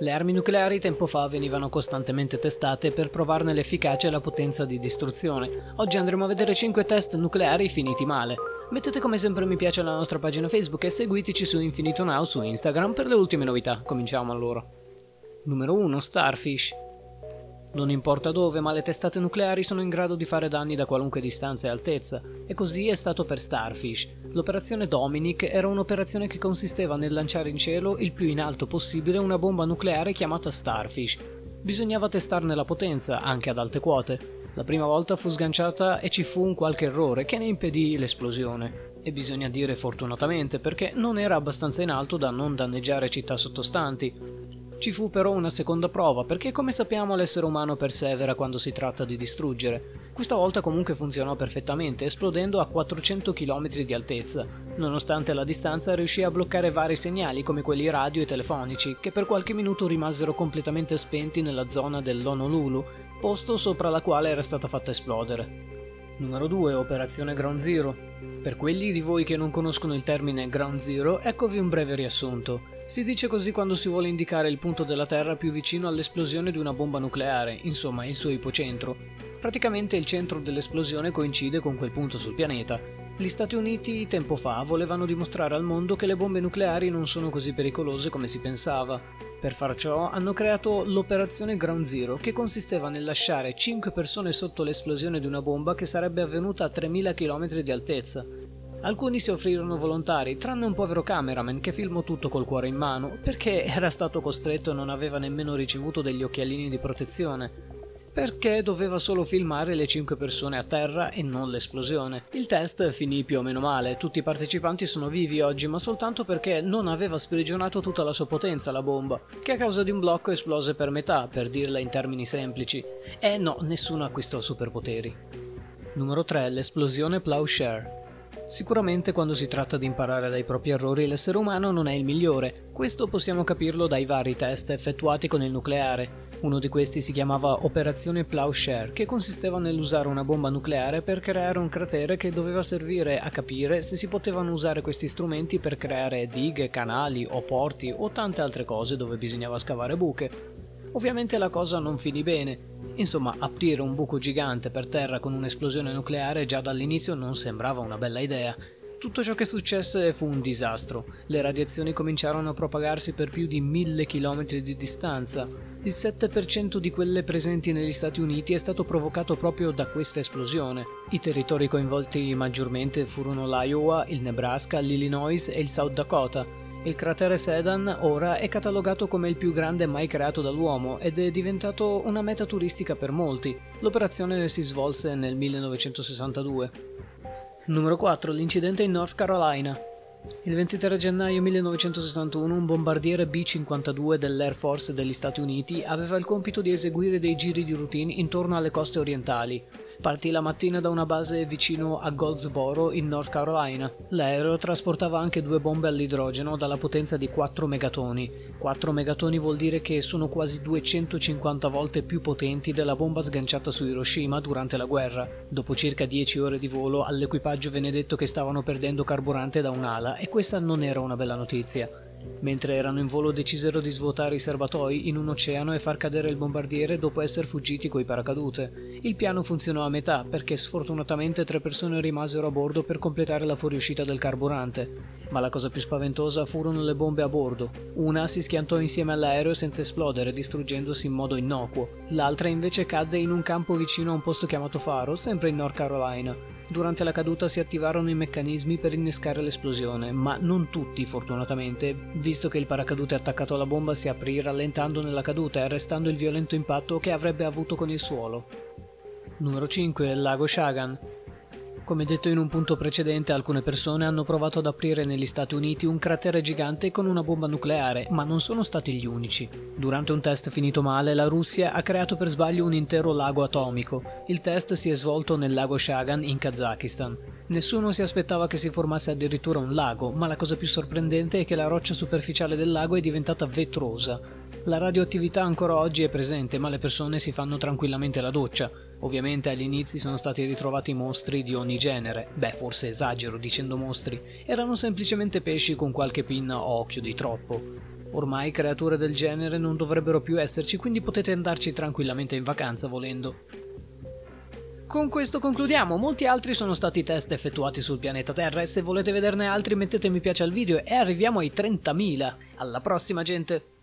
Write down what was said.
Le armi nucleari tempo fa venivano costantemente testate per provarne l'efficacia e la potenza di distruzione. Oggi andremo a vedere 5 test nucleari finiti male. Mettete come sempre mi piace alla nostra pagina Facebook e seguiteci su Infinito Now su Instagram per le ultime novità. Cominciamo allora. Numero 1 Starfish. Non importa dove, ma le testate nucleari sono in grado di fare danni da qualunque distanza e altezza, e così è stato per Starfish. L'operazione Dominic era un'operazione che consisteva nel lanciare in cielo il più in alto possibile una bomba nucleare chiamata Starfish. Bisognava testarne la potenza, anche ad alte quote. La prima volta fu sganciata e ci fu un qualche errore che ne impedì l'esplosione. E bisogna dire fortunatamente perché non era abbastanza in alto da non danneggiare città sottostanti. Ci fu però una seconda prova, perché come sappiamo l'essere umano persevera quando si tratta di distruggere. Questa volta comunque funzionò perfettamente, esplodendo a 400 km di altezza. Nonostante la distanza riuscì a bloccare vari segnali come quelli radio e telefonici, che per qualche minuto rimasero completamente spenti nella zona dell'Honolulu, posto sopra la quale era stata fatta esplodere. Numero 2. Operazione Ground Zero. Per quelli di voi che non conoscono il termine Ground Zero, eccovi un breve riassunto. Si dice così quando si vuole indicare il punto della Terra più vicino all'esplosione di una bomba nucleare, insomma il suo ipocentro. Praticamente il centro dell'esplosione coincide con quel punto sul pianeta. Gli Stati Uniti tempo fa volevano dimostrare al mondo che le bombe nucleari non sono così pericolose come si pensava. Per far ciò hanno creato l'operazione Ground Zero, che consisteva nel lasciare 5 persone sotto l'esplosione di una bomba che sarebbe avvenuta a 3000 km di altezza. Alcuni si offrirono volontari, tranne un povero cameraman che filmò tutto col cuore in mano, perché era stato costretto e non aveva nemmeno ricevuto degli occhialini di protezione. Perché doveva solo filmare le 5 persone a terra e non l'esplosione. Il test finì più o meno male, tutti i partecipanti sono vivi oggi, ma soltanto perché non aveva sprigionato tutta la sua potenza la bomba, che a causa di un blocco esplose per metà, per dirla in termini semplici. E no, nessuno acquistò superpoteri. Numero 3. L'esplosione Plowshare. Sicuramente quando si tratta di imparare dai propri errori l'essere umano non è il migliore, questo possiamo capirlo dai vari test effettuati con il nucleare. Uno di questi si chiamava Operazione Plowshare, che consisteva nell'usare una bomba nucleare per creare un cratere che doveva servire a capire se si potevano usare questi strumenti per creare dighe, canali o porti o tante altre cose dove bisognava scavare buche. Ovviamente la cosa non finì bene. Insomma, aprire un buco gigante per terra con un'esplosione nucleare già dall'inizio non sembrava una bella idea. Tutto ciò che successe fu un disastro. Le radiazioni cominciarono a propagarsi per più di mille chilometri di distanza. Il 7% di quelle presenti negli Stati Uniti è stato provocato proprio da questa esplosione. I territori coinvolti maggiormente furono l'Iowa, il Nebraska, l'Illinois e il South Dakota. Il cratere Sedan ora è catalogato come il più grande mai creato dall'uomo ed è diventato una meta turistica per molti. L'operazione si svolse nel 1962. Numero 4. L'incidente in North Carolina. Il 23 gennaio 1961 un bombardiere B-52 dell'Air Force degli Stati Uniti aveva il compito di eseguire dei giri di routine intorno alle coste orientali. Partì la mattina da una base vicino a Goldsboro in North Carolina. L'aereo trasportava anche due bombe all'idrogeno dalla potenza di 4 megatoni. 4 megatoni vuol dire che sono quasi 250 volte più potenti della bomba sganciata su Hiroshima durante la guerra. Dopo circa 10 ore di volo all'equipaggio venne detto che stavano perdendo carburante da un'ala e questa non era una bella notizia. Mentre erano in volo decisero di svuotare i serbatoi in un oceano e far cadere il bombardiere dopo essere fuggiti coi paracadute. Il piano funzionò a metà perché sfortunatamente tre persone rimasero a bordo per completare la fuoriuscita del carburante. Ma la cosa più spaventosa furono le bombe a bordo. Una si schiantò insieme all'aereo senza esplodere, distruggendosi in modo innocuo. L'altra invece cadde in un campo vicino a un posto chiamato Faro, sempre in North Carolina. Durante la caduta si attivarono i meccanismi per innescare l'esplosione, ma non tutti fortunatamente, visto che il paracadute attaccato alla bomba si aprì rallentando nella caduta e arrestando il violento impatto che avrebbe avuto con il suolo. Numero 5. Lago Shagan. Come detto in un punto precedente, alcune persone hanno provato ad aprire negli Stati Uniti un cratere gigante con una bomba nucleare, ma non sono stati gli unici. Durante un test finito male, la Russia ha creato per sbaglio un intero lago atomico. Il test si è svolto nel lago Shagan in Kazakistan. Nessuno si aspettava che si formasse addirittura un lago, ma la cosa più sorprendente è che la roccia superficiale del lago è diventata vetrosa. La radioattività ancora oggi è presente, ma le persone si fanno tranquillamente la doccia. Ovviamente agli inizi sono stati ritrovati mostri di ogni genere, beh forse esagero dicendo mostri, erano semplicemente pesci con qualche pinna o occhio di troppo. Ormai creature del genere non dovrebbero più esserci, quindi potete andarci tranquillamente in vacanza volendo. Con questo concludiamo, molti altri sono stati test effettuati sul pianeta Terra e se volete vederne altri mettete mi piace al video e arriviamo ai 30.000. Alla prossima gente!